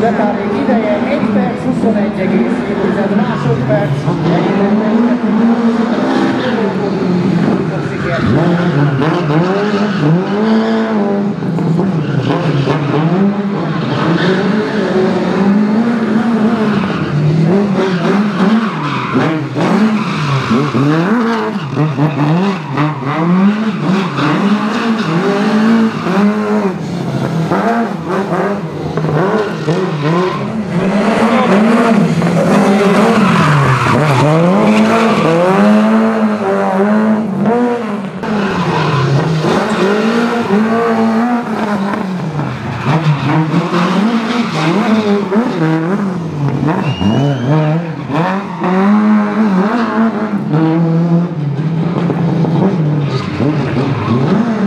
Letárék ideje 1 perc 21,7 másodperc. Thank you. Mm-hmm. Mm-hmm.